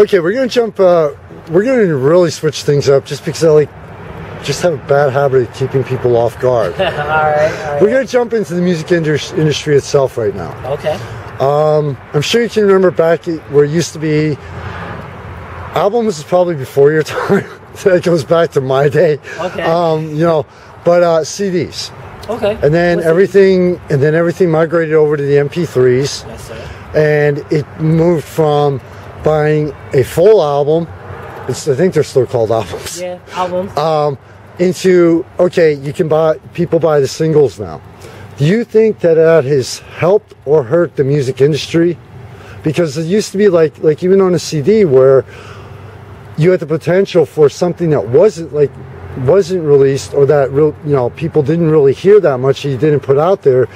Okay, we're gonna jump. Uh, we're gonna really switch things up, just because I like just have a bad habit of keeping people off guard. all right, all right. We're gonna jump into the music indus- industry itself right now. Okay. I'm sure you can remember back where it used to be. Albums is probably before your time. that goes back to my day. Okay. Um, you know, but uh, CDs, Okay. and then What's it? everything, and then everything migrated over to the MP3s, Yes, sir. and it moved from buying a full album. It's, I think they're still called albums. Yeah, albums. Uh, into okay, you can buy people buy the singles now. Do you think that that has helped or hurt the music industry? Because it used to be like like even on a CD where you had the potential for something that wasn't like wasn't released or that real you know people didn't really hear that much you didn't put out there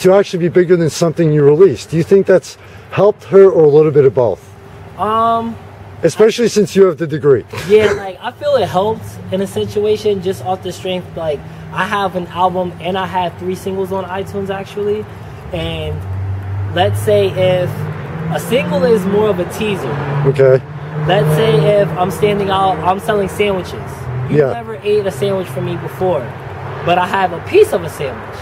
to actually be bigger than something you released. Do you think that's helped her or a little bit of both? Um, Especially since you have the degree. yeah, like I feel it helped in a situation just off the strength. Like I have an album and I have three singles on iTunes actually, and let's say if a single is more of a teaser. Okay. Let's say if I'm standing out, I'm selling sandwiches. You Yeah. never ate a sandwich from me before, but I have a piece of a sandwich.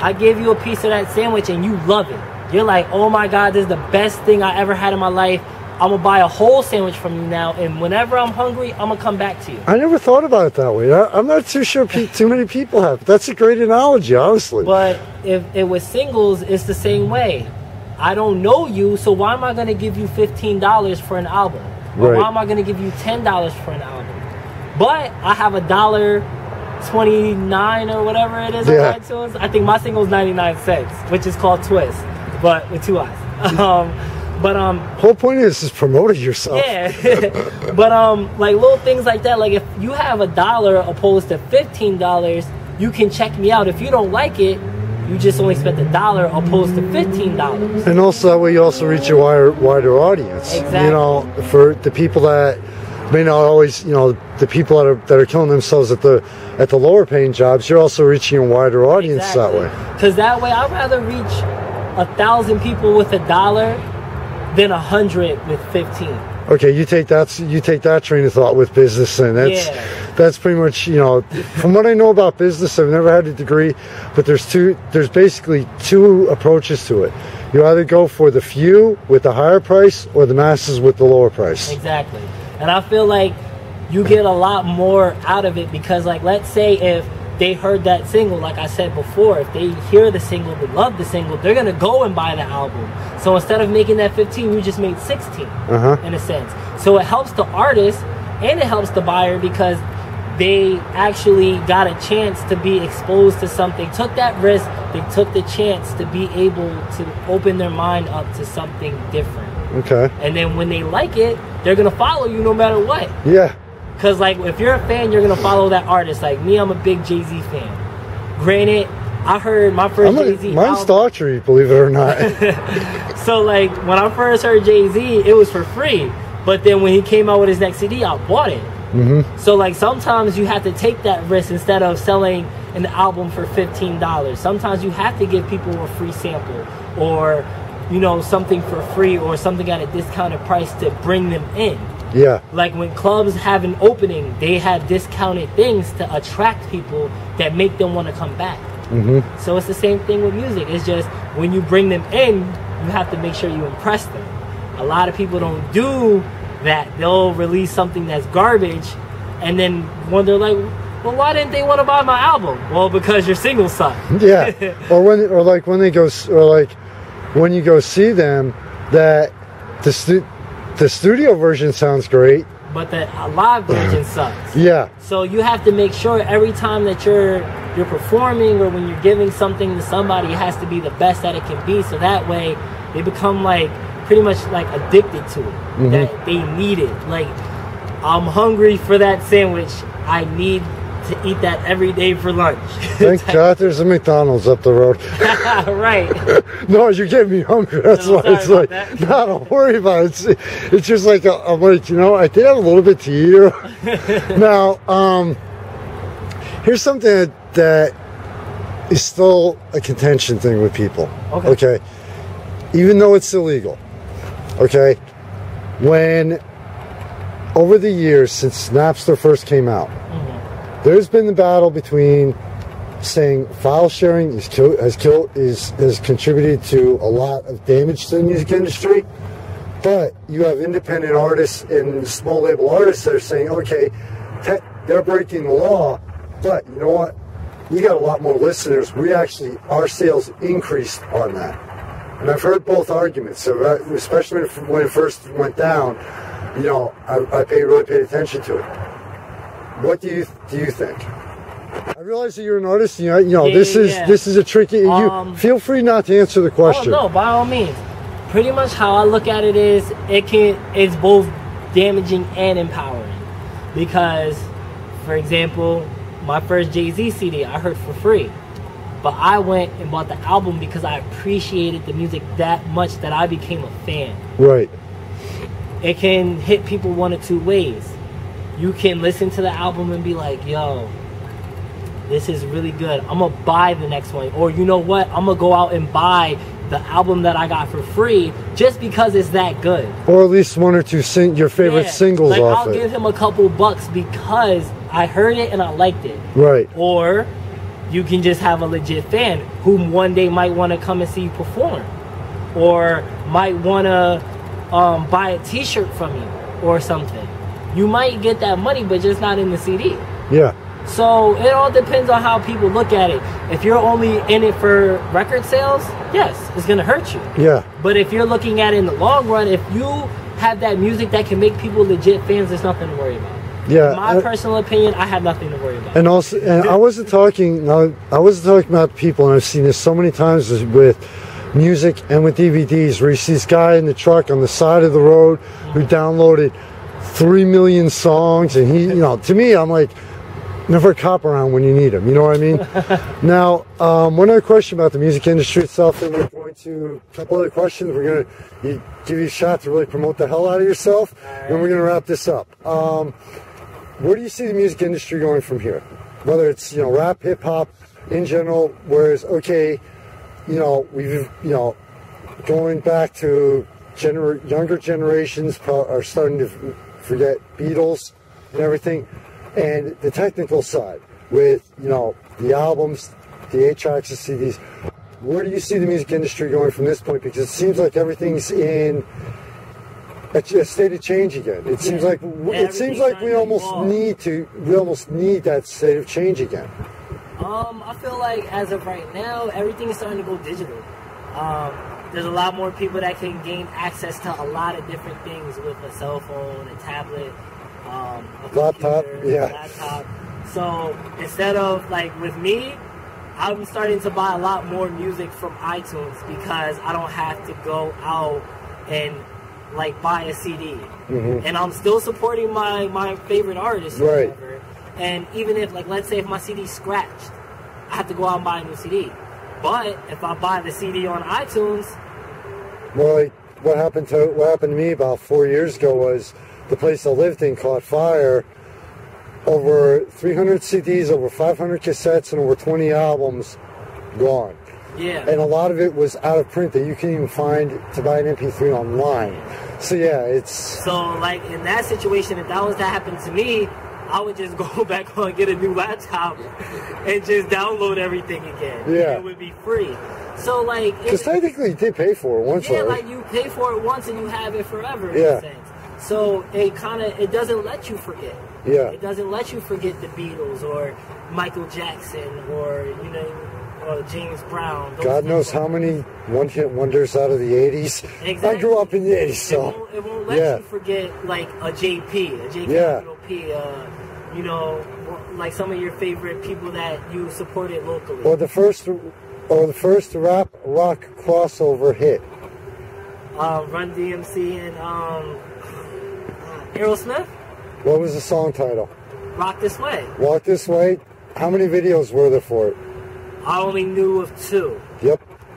I give you a piece of that sandwich and you love it. You're like, oh my God, this is the best thing I ever had in my life. I'm gonna buy a whole sandwich from you now, and whenever I'm hungry, I'm gonna come back to you. I never thought about it that way. I, I'm not too sure pe- too many people have. That's a great analogy, honestly. But if it was singles, it's the same way. I don't know you, so why am I gonna give you fifteen dollars for an album? Or Right. why am I gonna give you ten dollars for an album? But I have a dollar twenty nine or whatever it is Yeah. on iTunes. I think my single is ninety nine cents, which is called Twist, but with two eyes. Um, but um, Whole point is is promoting yourself. yeah, but um, like little things like that. Like if you have a dollar opposed to fifteen dollars, you can check me out. If you don't like it, you just only spent a dollar opposed to fifteen dollars. And also that way you also reach a wider wider audience. Exactly. You know, for the people that may not always, you know, the people that are that are killing themselves at the at the lower paying jobs, you're also reaching a wider audience that way. Because that way, I'd rather reach a thousand people with a dollar than a hundred with fifteen. Okay, you take that you take that train of thought with business, and that's Yeah. that's pretty much you know from what I know about business. I've never had a degree, but there's two there's basically two approaches to it. You either go for the few with the higher price, or the masses with the lower price. Exactly. And I feel like you get a lot more out of it because, like, let's say if they heard that single, like I said before, if they hear the single, they love the single, they're gonna go and buy the album. So instead of making that 15, you just made 16 Uh-huh. in a sense. So it helps the artist and it helps the buyer because they actually got a chance to be exposed to something, took that risk, they took the chance to be able to open their mind up to something different. Okay. And then when they like it, they're gonna follow you no matter what. Yeah. Cause like if you're a fan, you're gonna follow that artist. Like me, I'm a big Jay Z fan. Granted, I heard my 1st I'm Jay Z. mine's Daughtry, believe it or not. So like when I first heard Jay Z, it was for free. But then when he came out with his next CD, I bought it. Mm-hmm. So like sometimes you have to take that risk instead of selling an album for fifteen dollars. Sometimes you have to give people a free sample or you know something for free or something at a discounted price to bring them in. Yeah. Like when clubs have an opening, they have discounted things to attract people that make them want to come back. Mm-hmm. So it's the same thing with music. It's just when you bring them in, you have to make sure you impress them. A lot of people don't do that. They'll release something that's garbage, and then when they're like, "Well, why didn't they want to buy my album?" Well, because your single sucked. Yeah. or when or like when they go or like when you go see them that the stu- the studio version sounds great. But the live version sucks. Yeah. So you have to make sure every time that you're you're performing or when you're giving something to somebody, it has to be the best that it can be. So that way, they become like pretty much like addicted to it. Mm-hmm. That they need it. Like I'm hungry for that sandwich. I need to eat that every day for lunch. Thank God there's a McDonald's up the road. right. No, you're getting me hungry. That's No, why it's like, that. no, don't worry about it. It's, it's just like, uh, I'm like, you know, I did have a little bit to eat. now, um, here's something that, that is still a contention thing with people. Okay. Okay. Even though it's illegal. Okay. when over the years since Napster first came out, there's been the battle between saying file sharing is kill, has killed is has contributed to a lot of damage to the music industry. But you have independent artists and small label artists that are saying, okay, they're breaking the law, but you know what? We got a lot more listeners. We actually our sales increased on that, and I've heard both arguments. So uh, especially when it first went down, you know, I, I paid really paid attention to it. What do you do you think? I realize that you're an artist. You know, you know Yeah, this yeah, is yeah. this is a tricky. Um, you feel free not to answer the Oh question. no, by all means. Pretty much how I look at it is it can it's both damaging and empowering. Because, for example, my first Jay Z CD I heard for free. But I went and bought the album because I appreciated the music that much that I became a fan. Right. It can hit people one or two ways. You can listen to the album and be like, yo, this is really good. I'm gonna buy the next one. Or you know what? I'm gonna go out and buy the album that I got for free just because it's that good. Or at least one or two sing- your favorite Yeah. singles like, off I'll it. give him a couple bucks because I heard it and I liked it. right. Or you can just have a legit fan who one day might want to come and see you perform, or might want to um, buy a T-shirt from you or something. You might get that money, but just not in the CD. Yeah. So it all depends on how people look at it. If you're only in it for record sales, yes, it's gonna hurt you. Yeah. But if you're looking at it in the long run, if you have that music that can make people legit fans, there's nothing to worry about. Yeah. My uh, personal opinion, I have nothing to worry about. And also, and I wasn't talking. No, I wasn't talking about people, and I've seen this so many times with music and with DVDs, where you see this guy in the truck on the side of the road who downloaded three million songs, and he, you know, to me, I'm like, never a cop around when you need him. You know what I mean? now, um, one other question about the music industry itself, and we're going to a couple other questions. We're gonna give you a shot to really promote the hell out of yourself, and we're gonna wrap this up. Um, where do you see the music industry going from here? Whether it's you know rap, hip hop, in general. Whereas okay, you know we've you know going back to gener- younger generations pro- are starting to forget Beatles and everything, and the technical side with you know the albums, the eight tracks, the CDs. Where do you see the music industry going from this point? Because it seems like everything's in a, a state of change again. It seems like it seems like we almost evolve. need to we almost need that state of change again. Um, I feel like as of right now, everything is starting to go digital. Um, there's a lot more people that can gain access to a lot of different things with a cell phone, a tablet, um, a Laptop, computer, yeah. laptop. So instead of like with me, I'm starting to buy a lot more music from iTunes because I don't have to go out and like buy a CD. And I'm still supporting my my favorite artists. or Right. whatever. And even if like let's say if my CD scratched, I have to go out and buy a new CD. But if I buy the CD on iTunes, Well, like, what happened to what happened to me about four years ago was the place I lived in caught fire. Over 300 CDs, over 500 cassettes, and over 20 albums gone. yeah. And a lot of it was out of print that you can even find to buy an MP3 online. So yeah, it's So like in that situation, if that was to happen to me, I would just go back on get a new laptop and just download everything again. Yeah. It would be free. So like it- because technically you did pay for it once Yeah, like you pay for it once and you have it forever. In Yeah. a sense. So it kind of it doesn't let you forget. Yeah. It doesn't let you forget the Beatles or Michael Jackson or you know or James Brown. God knows how many one-hit wonders out of the 80s. Exactly. I grew up in the 80s, It so won't, it won't let yeah. you forget like a JP, a J Yeah. P. Uh, you know, like some of your favorite people that you supported locally. Or the first, or the first rap rock crossover hit. um, Run DMC and um, Aerosmith. What was the song title? Rock This Way. Walk This Way. How many videos were there for it? I only knew of two.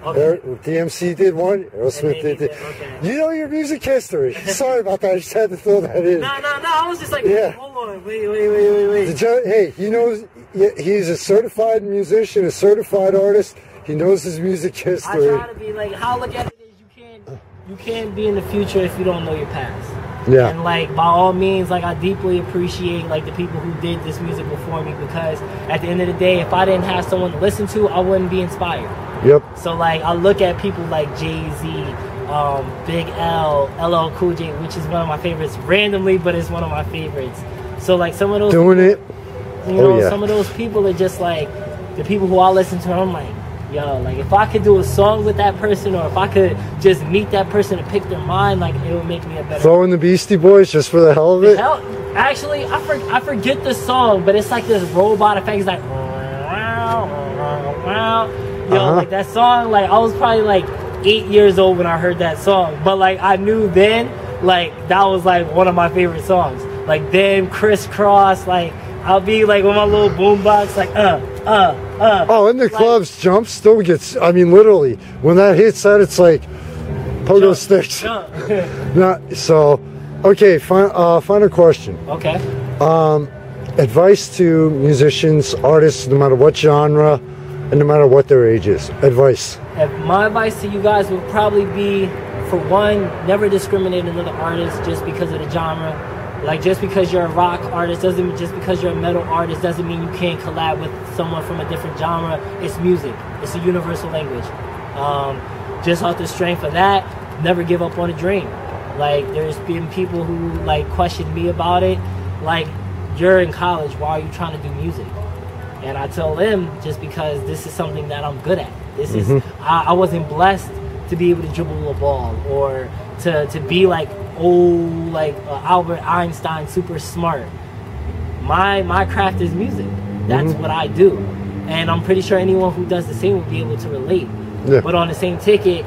Okay. DMC did one. Aerosmith did. did- it. okay. You know your music history. Sorry about that. I just had to throw that in. No, no, no. I was just like, Yeah. hold on, wait, wait, wait, wait, wait. Hey, he knows. He's a certified musician, a certified artist. He knows his music history. I try to be like, how look at it is you can't, you can't be in the future if you don't know your past. Yeah. And like by all means, like I deeply appreciate like the people who did this music before me because at the end of the day, if I didn't have someone to listen to, I wouldn't be inspired. Yep. So like I look at people like Jay Z, um, Big L, LL Cool J, which is one of my favorites randomly, but it's one of my favorites. So like some of those Doing it. you know, Oh, yeah. some of those people are just like the people who I listen to. I'm like, yo, like if I could do a song with that person, or if I could just meet that person and pick their mind, like it would make me a better. Throwing the Beastie Boys just for the hell of it. Hell, actually, I, for, I forget the song, but it's like this robot effect. It's like, yo, Uh-huh. like that song. Like I was probably like eight years old when I heard that song, but like I knew then, like that was like one of my favorite songs. Like them, Kris Kross. Like I'll be like with my little boombox, like uh, uh, uh. Oh, in the Like- clubs, jump still gets. I mean, literally, when that hits that, it's like pogo Jump, sticks. jump. Not so. Okay, fin- uh, final question. okay. Um, Advice to musicians, artists, no matter what genre, and no matter what their age is. Advice. My advice to you guys would probably be for one, never discriminate another artist just because of the genre. Like just because you're a rock artist doesn't just because you're a metal artist doesn't mean you can't collab with someone from a different genre. It's music. It's a universal language. Um, just off the strength of that, never give up on a dream. Like there's been people who like questioned me about it. Like you're in college, why are you trying to do music? And I tell them just because this is something that I'm good at. This is I, I wasn't blessed to be able to dribble a ball or to, to be like oh like uh, Albert Einstein super smart. My my craft is music. That's what I do, and I'm pretty sure anyone who does the same will be able to relate. Yeah. But on the same ticket,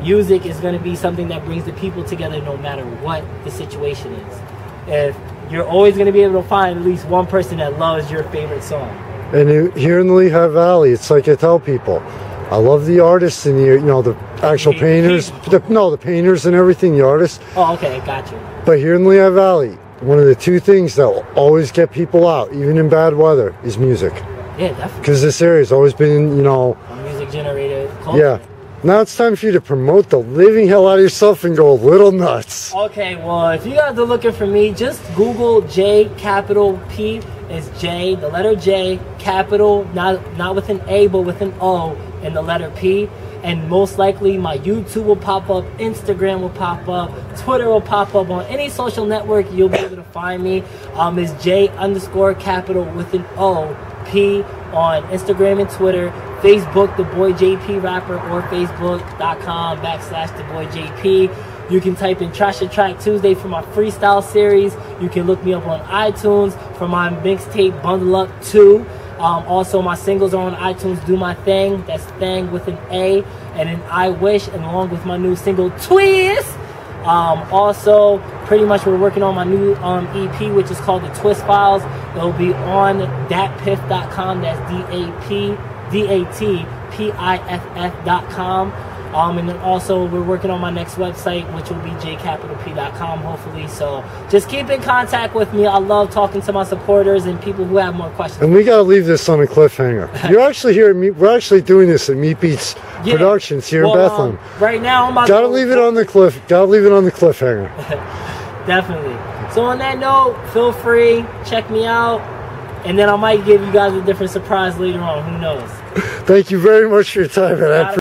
music is going to be something that brings the people together no matter what the situation is. If you're always going to be able to find at least one person that loves your favorite song. And you- here in the Lehigh Valley, it's like I tell people, I love the artists and the you know the actual painters. The, no, the painters and everything, the artists. Oh, okay, got you. But here in the Lehigh Valley, one of the two things that will always get people out, even in bad weather, is music. Yeah, definitely. Because this area's always been, you know, A music generated culture. yeah. Now it's time for you to promote the living hell out of yourself and go a little nuts. Okay, well, if you guys are looking for me, just Google J Capitol P. It's J, the letter J, Capitol, not not with an A, but with an O, and the letter P. And most likely, my YouTube will pop up, Instagram will pop up, Twitter will pop up. On any social network, you'll be able to find me. Um, it's J underscore capital with an O, P on Instagram and Twitter. Facebook, the boy JP rapper, or Facebook.com backslash the boy JP. You can type in Trash a Track Tuesday for my freestyle series. You can look me up on iTunes for my mixtape Bundle Up 2. Um, also, my singles are on iTunes. Do My Thing. That's Thing with an A. And then I Wish, and along with my new single Twist. Um, also, pretty much we're working on my new um, EP, which is called The Twist Files. It'll be on datpiff.com. That's D-A-P, D-A-T-P-I-F-F.com. Um, and then also we're working on my next website, which will be jcapitolp.com, hopefully. So just keep in contact with me. I love talking to my supporters and people who have more questions. And we got to leave this on a cliffhanger. You're actually here. We're actually doing this at Meat Beats Yeah. Productions here Well, in Bethlehem. um, right now, I'm about Got to leave it on the cliff. Got to leave it on the cliffhanger. Definitely. So on that note, feel free, check me out, and then I might give you guys a different surprise later on. Who knows? Thank you very much for your time, and I Not a